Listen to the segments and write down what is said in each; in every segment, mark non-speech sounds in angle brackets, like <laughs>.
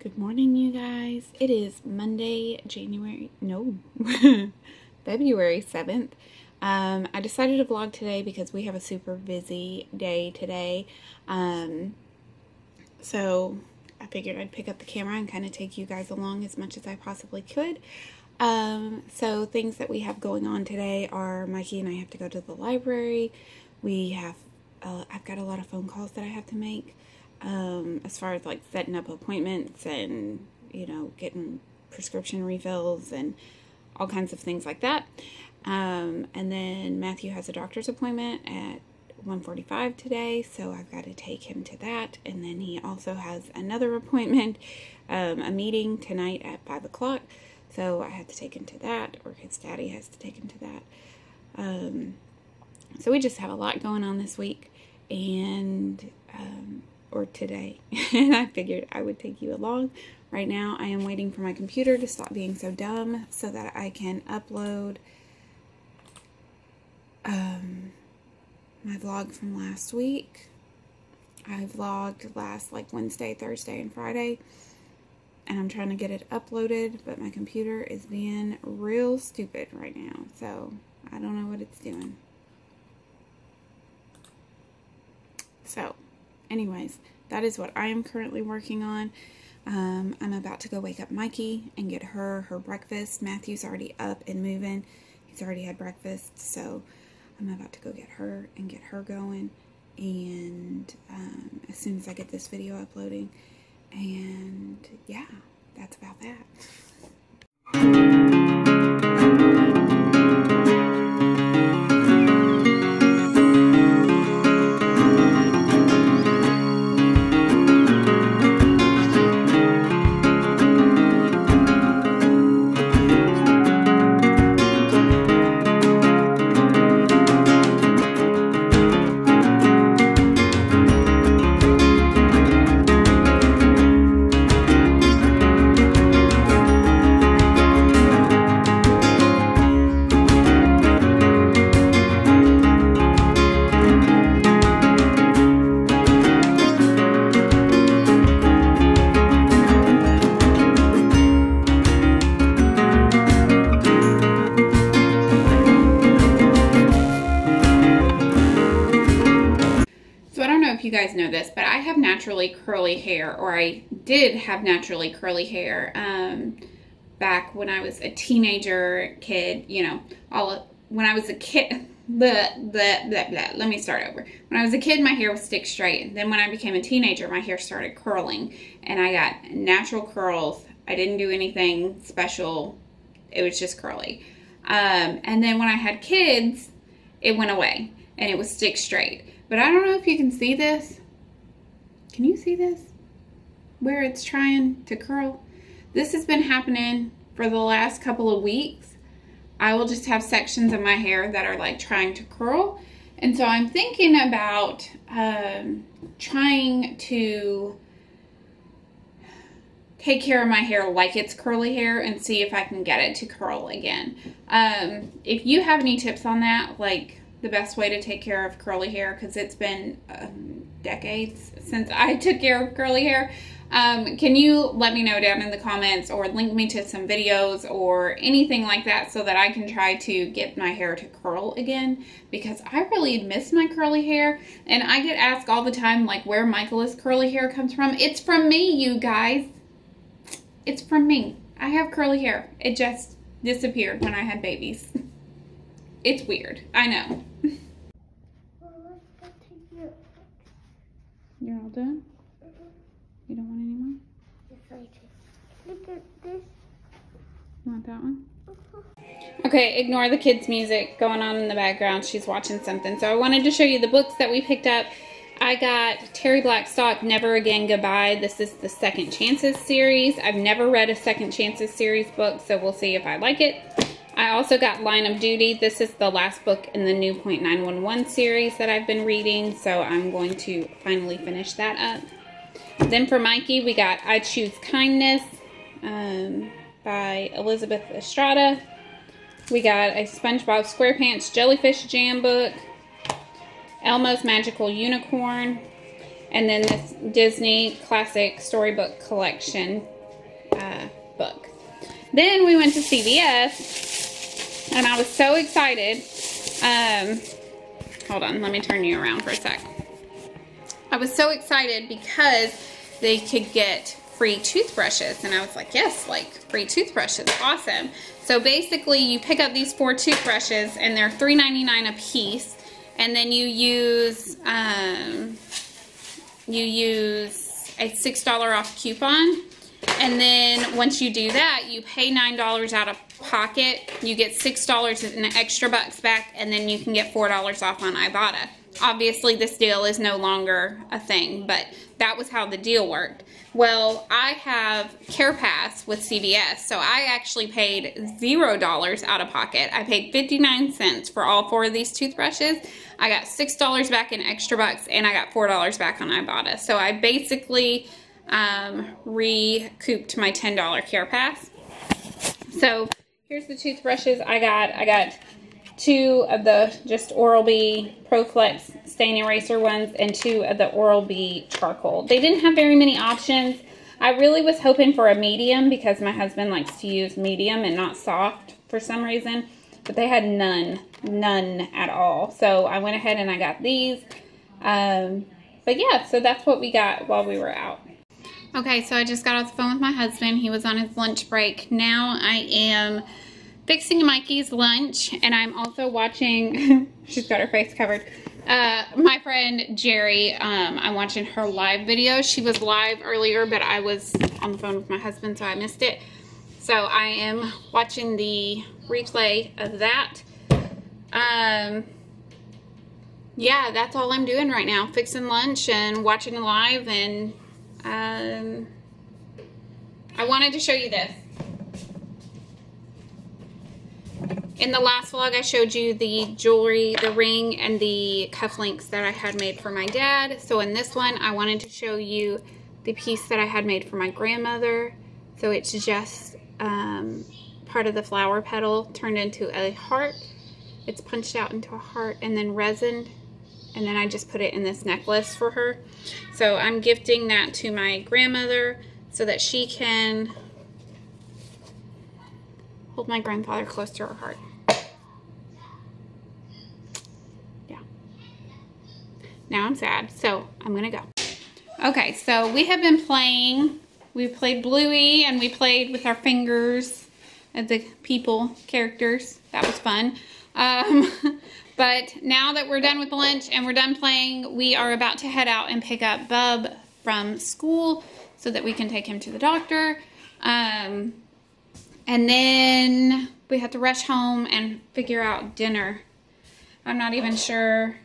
Good morning, you guys. It is Monday, January, no, <laughs> February 7th. Um, I decided to vlog today because we have a super busy day today. Um, so I figured I'd pick up the camera and kind of take you guys along as much as I possibly could. Um, so things that we have going on today are Mikey and I have to go to the library. We have, uh, I've got a lot of phone calls that I have to make um, as far as like setting up appointments and you know getting prescription refills and all kinds of things like that. Um, and then Matthew has a doctor's appointment at 1:45 today, so I've got to take him to that. And then he also has another appointment, um, a meeting tonight at five o'clock, so I have to take him to that, or his daddy has to take him to that. Um, so we just have a lot going on this week, and um, or today. <laughs> and I figured I would take you along. Right now, I am waiting for my computer to stop being so dumb so that I can upload um, my vlog from last week. I vlogged last like Wednesday, Thursday, and Friday. And I'm trying to get it uploaded, but my computer is being real stupid right now. So I don't know what it's doing. So anyways, that is what I am currently working on. Um, I'm about to go wake up Mikey and get her her breakfast. Matthew's already up and moving. He's already had breakfast, so I'm about to go get her and get her going. And um, as soon as I get this video uploading, and yeah, that's about that. You guys know this, but I have naturally curly hair, or I did have naturally curly hair um, back when I was a teenager kid. You know, all when I was a kid. Blah, blah, blah, blah. Let me start over. When I was a kid, my hair was stick straight. Then when I became a teenager, my hair started curling, and I got natural curls. I didn't do anything special. It was just curly. Um, and then when I had kids, it went away, and it was stick straight. But I don't know if you can see this. Can you see this? Where it's trying to curl. This has been happening for the last couple of weeks. I will just have sections of my hair that are like trying to curl. And so I'm thinking about um, trying to take care of my hair like it's curly hair and see if I can get it to curl again. Um, if you have any tips on that, like the best way to take care of curly hair because it's been um, decades since I took care of curly hair. Um, can you let me know down in the comments or link me to some videos or anything like that so that I can try to get my hair to curl again because I really miss my curly hair and I get asked all the time like where Michaela's curly hair comes from. It's from me, you guys. It's from me. I have curly hair. It just disappeared when I had babies. <laughs> It's weird. I know. You're all done? You don't want any more? Look at this. You want that one? Okay, ignore the kids' music going on in the background. She's watching something. So I wanted to show you the books that we picked up. I got Terri Blackstock, Never Again Goodbye. This is the Second Chances series. I've never read a Second Chances series book, so we'll see if I like it. I also got Line of Duty. This is the last book in the Newpointe 911 series that I've been reading, so I'm going to finally finish that up. Then for Mikey, we got I Choose Kindness um, by Elizabeth Estrada. We got a SpongeBob SquarePants Jellyfish Jam book, Elmo's Magical Unicorn, and then this Disney Classic Storybook Collection uh, book. Then we went to CVS, and I was so excited. Um, hold on, let me turn you around for a sec. I was so excited because they could get free toothbrushes. And I was like, yes, like free toothbrushes, awesome. So basically you pick up these four toothbrushes and they're $3.99 a piece. And then you use, um, you use a $6 off coupon. And then once you do that, you pay $9 out of pocket. You get $6 in extra bucks back and then you can get $4 off on Ibotta. Obviously this deal is no longer a thing, but that was how the deal worked. Well, I have CarePass with CVS, so I actually paid zero dollars out of pocket. I paid 59 cents for all four of these toothbrushes. I got six dollars back in extra bucks, and I got four dollars back on Ibotta. So I basically um, recouped my $10 CarePass. So here's the toothbrushes I got. I got two of the just Oral-B ProFlex stain eraser ones and two of the Oral-B charcoal. They didn't have very many options. I really was hoping for a medium because my husband likes to use medium and not soft for some reason. But they had none, none at all. So I went ahead and I got these. Um, but yeah, so that's what we got while we were out. Okay, so I just got off the phone with my husband. He was on his lunch break. Now I am fixing Mikey's lunch, and I'm also watching, <laughs> she's got her face covered, uh, my friend Jerry, um, I'm watching her live video. She was live earlier, but I was on the phone with my husband, so I missed it. So I am watching the replay of that. Um, yeah, that's all I'm doing right now. Fixing lunch and watching live, and um, I wanted to show you this. In the last vlog, I showed you the jewelry, the ring, and the cufflinks that I had made for my dad. So in this one, I wanted to show you the piece that I had made for my grandmother. So it's just um, part of the flower petal turned into a heart. It's punched out into a heart and then resined. And then I just put it in this necklace for her. So I'm gifting that to my grandmother so that she can hold my grandfather close to her heart. Yeah. Now I'm sad, so I'm gonna go. Okay, so we have been playing. We played Bluey and we played with our fingers as the people characters. That was fun. Um, <laughs> but now that we're done with lunch and we're done playing, we are about to head out and pick up Bub from school so that we can take him to the doctor. Um, and then we have to rush home and figure out dinner. I'm not even sure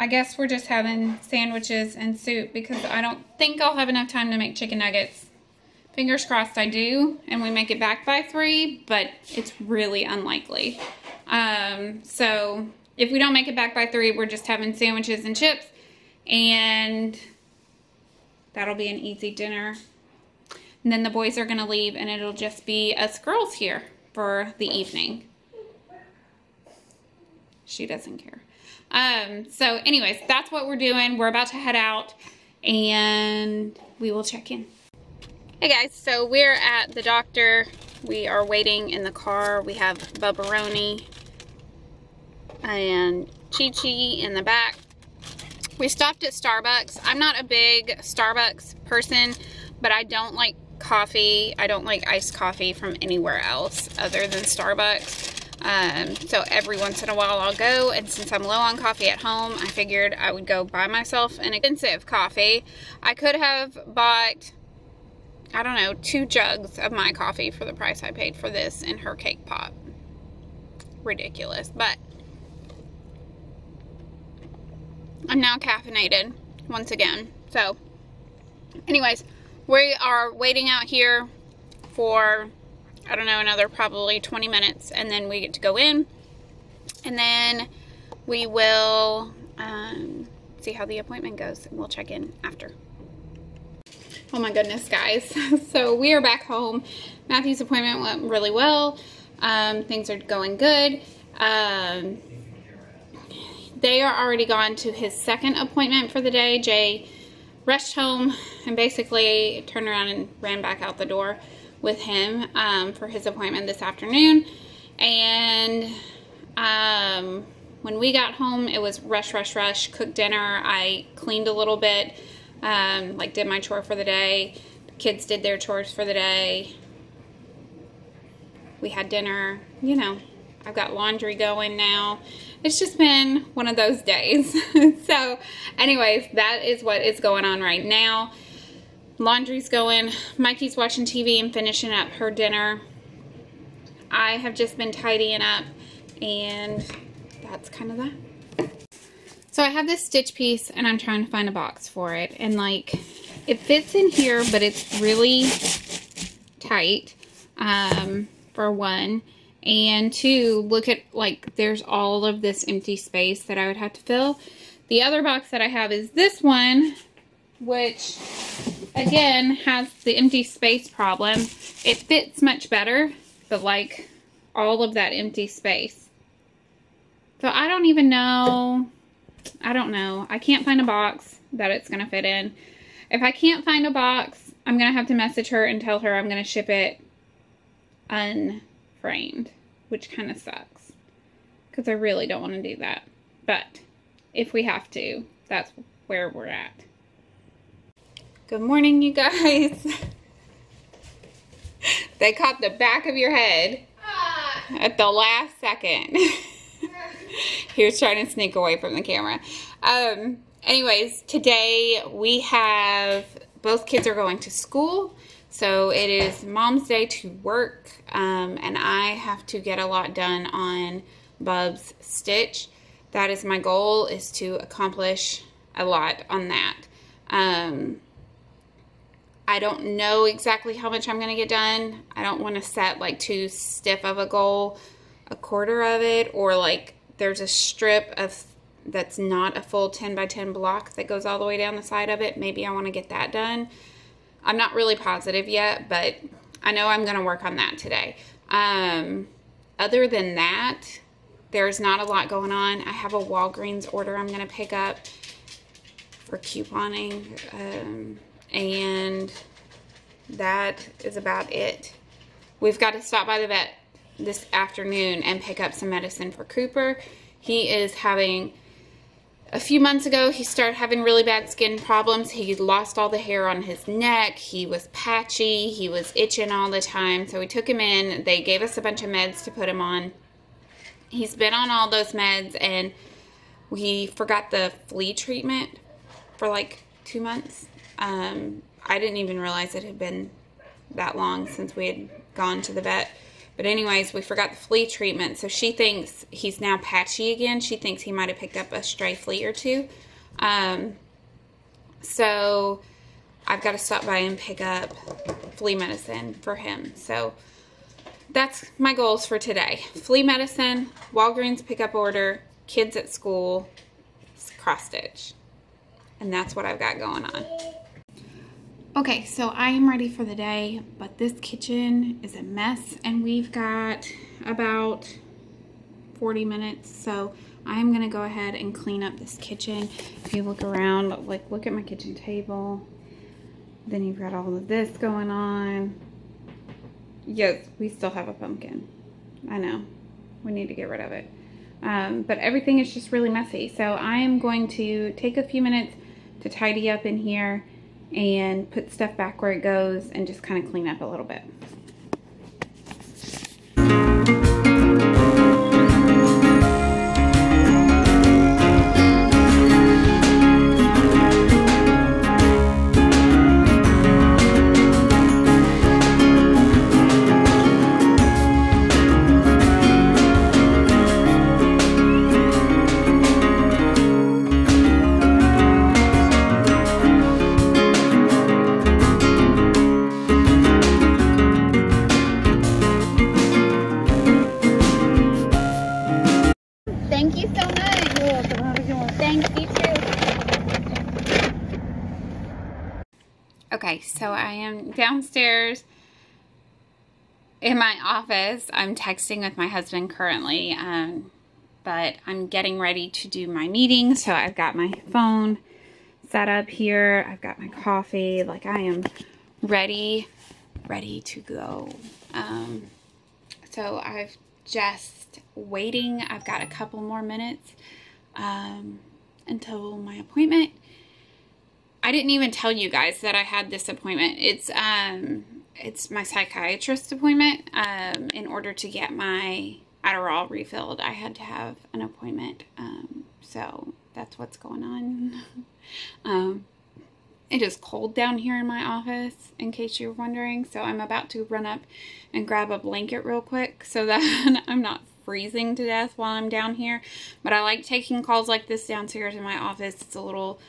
I guess we're just having sandwiches and soup because I don't think I'll have enough time to make chicken nuggets. Fingers crossed I do, and we make it back by 3, but it's really unlikely. Um, so if we don't make it back by 3, we're just having sandwiches and chips, and that'll be an easy dinner. And then the boys are going to leave, and it'll just be us girls here for the evening. She doesn't care. Um, so anyways, that's what we're doing. We're about to head out and we will check in. Hey guys, so we're at the doctor. We are waiting in the car. We have Bubbaroni and Chi Chi in the back. We stopped at Starbucks. I'm not a big Starbucks person, but I don't like coffee. I don't like iced coffee from anywhere else other than Starbucks. Um, so every once in a while I'll go, and since I'm low on coffee at home, I figured I would go buy myself an expensive coffee. I could have bought, I don't know, two jugs of my coffee for the price I paid for this in her cake pot. Ridiculous, but I'm now caffeinated once again. So, anyways, we are waiting out here for I don't know, another probably 20 minutes and then we get to go in and then we will um, see how the appointment goes and we'll check in after. Oh my goodness, guys. <laughs> so we are back home. Matthew's appointment went really well. Um, things are going good. Um, they are already gone to his second appointment for the day. Jay rushed home and basically turned around and ran back out the door with him um, for his appointment this afternoon. And um, when we got home, it was rush, rush, rush, cooked dinner. I cleaned a little bit, um, like did my chore for the day. The kids did their chores for the day. We had dinner, you know, I've got laundry going now. It's just been one of those days. <laughs> so anyways, that is what is going on right now. Laundry's going. Mikey's watching TV and finishing up her dinner. I have just been tidying up and that's kind of that. So I have this stitch piece and I'm trying to find a box for it. And like, it fits in here, but it's really tight, um, for one. And two, look at, like, there's all of this empty space that I would have to fill. The other box that I have is this one, which, again, has the empty space problem. It fits much better, but, like, all of that empty space. So I don't even know. I don't know. I can't find a box that it's going to fit in. If I can't find a box, I'm going to have to message her and tell her I'm going to ship it unframed, which kind of sucks because I really don't want to do that. But if we have to, that's where we're at. Good morning, you guys. <laughs> they caught the back of your head at the last second. <laughs> he was trying to sneak away from the camera. Um, anyways, today we have, both kids are going to school. So it is mom's day to work. Um, and I have to get a lot done on Bub's stitch. That is my goal is to accomplish a lot on that. Um, I don't know exactly how much I'm going to get done. I don't want to set like too stiff of a goal, a quarter of it, or like there's a strip of that's not a full 10 by 10 block that goes all the way down the side of it. Maybe I want to get that done. I'm not really positive yet, but I know I'm going to work on that today. Um, other than that, there's not a lot going on. I have a Walgreens order I'm going to pick up for couponing. Um, and that is about it. We've got to stop by the vet this afternoon and pick up some medicine for Cooper. He is having, a few months ago, he started having really bad skin problems. He lost all the hair on his neck. He was patchy. He was itching all the time. So we took him in. They gave us a bunch of meds to put him on. He's been on all those meds and we forgot the flea treatment for like two months. Um, I didn't even realize it had been that long since we had gone to the vet. But anyways, we forgot the flea treatment. So she thinks he's now patchy again. She thinks he might have picked up a stray flea or two. Um, so I've got to stop by and pick up flea medicine for him. So that's my goals for today. Flea medicine, Walgreens pickup order, kids at school, cross stitch. And that's what I've got going on. Okay, so I am ready for the day, but this kitchen is a mess and we've got about 40 minutes. So I am gonna go ahead and clean up this kitchen. If you look around, like look at my kitchen table. Then you've got all of this going on. Yes, we still have a pumpkin. I know, we need to get rid of it. Um, but everything is just really messy. So I am going to take a few minutes to tidy up in here and put stuff back where it goes and just kind of clean up a little bit. Okay, so I am downstairs in my office. I'm texting with my husband currently, um, but I'm getting ready to do my meeting. So I've got my phone set up here. I've got my coffee. Like I am ready, ready to go. Um, so I've just waiting. I've got a couple more minutes um, until my appointment. I didn't even tell you guys that I had this appointment. It's um, it's my psychiatrist appointment. Um, in order to get my Adderall refilled, I had to have an appointment. Um, so that's what's going on. <laughs> um, it is cold down here in my office, in case you're wondering. So I'm about to run up and grab a blanket real quick so <laughs> that I'm not freezing to death while I'm down here. But I like taking calls like this downstairs in my office. It's a little,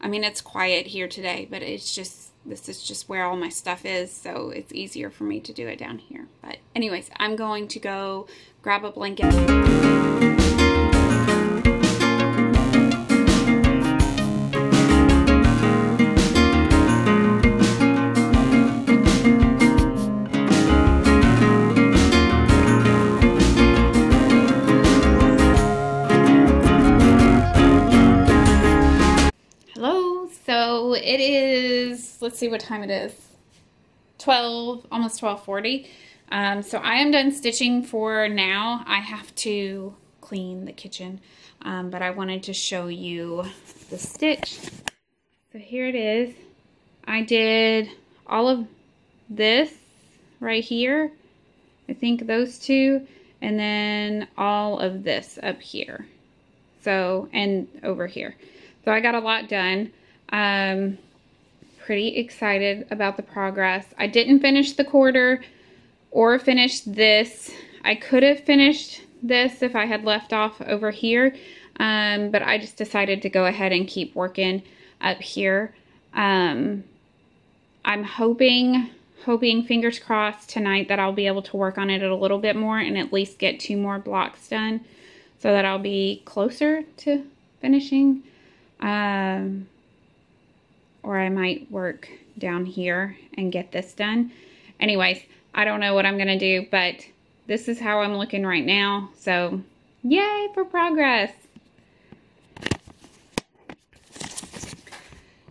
I mean, it's quiet here today, but it's just, this is just where all my stuff is. So it's easier for me to do it down here. But anyways, I'm going to go grab a blanket. Let's see what time it is. 12, almost 1240. Um, so I am done stitching for now. I have to clean the kitchen, um, but I wanted to show you the stitch. So here it is. I did all of this right here. I think those two, and then all of this up here. So, and over here. So I got a lot done. Um, pretty excited about the progress. I didn't finish the quarter or finish this. I could have finished this if I had left off over here, um, but I just decided to go ahead and keep working up here. Um, I'm hoping, hoping, fingers crossed tonight that I'll be able to work on it a little bit more and at least get two more blocks done so that I'll be closer to finishing. Um, or I might work down here and get this done. Anyways, I don't know what I'm going to do, but this is how I'm looking right now. So, yay for progress.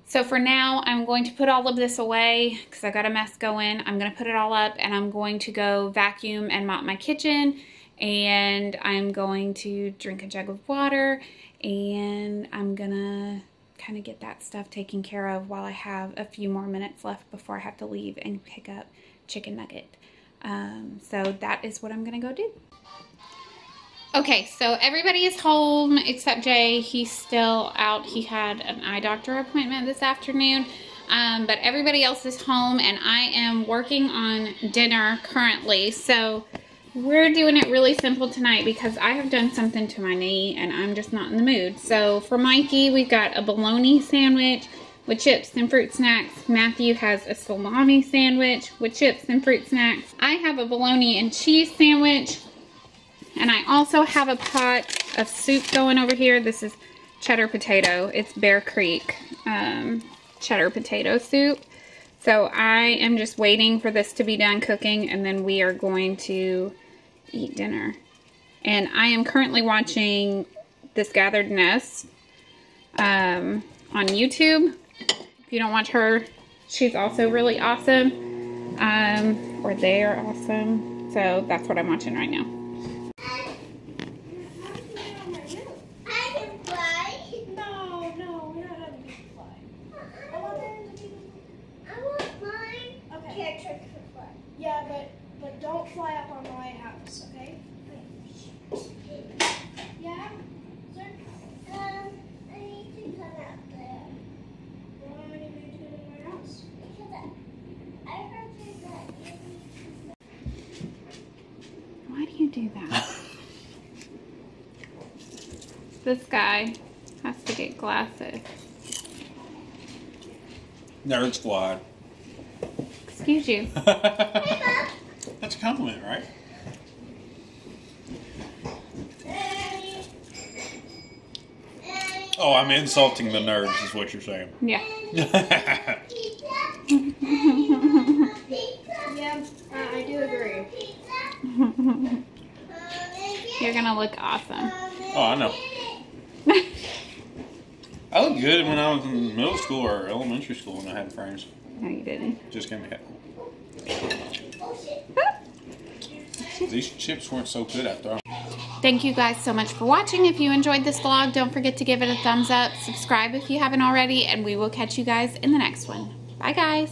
So for now, I'm going to put all of this away because I got a mess going. I'm going to put it all up and I'm going to go vacuum and mop my kitchen and I'm going to drink a jug of water and I'm going to kind of get that stuff taken care of while I have a few more minutes left before I have to leave and pick up chicken nugget. Um, so that is what I'm going to go do. Okay, so everybody is home except Jay. He's still out. He had an eye doctor appointment this afternoon. Um, but everybody else is home and I am working on dinner currently. So we're doing it really simple tonight because I have done something to my knee and I'm just not in the mood. So for Mikey, we've got a bologna sandwich with chips and fruit snacks. Matthew has a salami sandwich with chips and fruit snacks. I have a bologna and cheese sandwich. And I also have a pot of soup going over here. This is cheddar potato. It's Bear Creek um, cheddar potato soup. So I am just waiting for this to be done cooking and then we are going to eat dinner. And I am currently watching This Gathered Nest um, on YouTube. If you don't watch her, she's also really awesome. Um, or they are awesome. So that's what I'm watching right now. Yeah, but but don't fly up on my house, okay? Yeah? Sir? Um, I need to come out there. Why do you need to come in my house? Because I, I heard you that Why do that? this guy has to get glasses. Nerd Squad. Excuse you. <laughs> That's a compliment, right? Oh, I'm insulting the nerds, is what you're saying. Yeah. <laughs> Yeah, uh, I do agree. <laughs> You're gonna look awesome. Oh, I know. I looked good when I was in middle school or elementary school when I had friends. no, you didn't. Just gave me head. Oh. These chips weren't so good after all. Thank you guys so much for watching. If you enjoyed this vlog, don't forget to give it a thumbs up. Subscribe if you haven't already, and we will catch you guys in the next one. Bye, guys.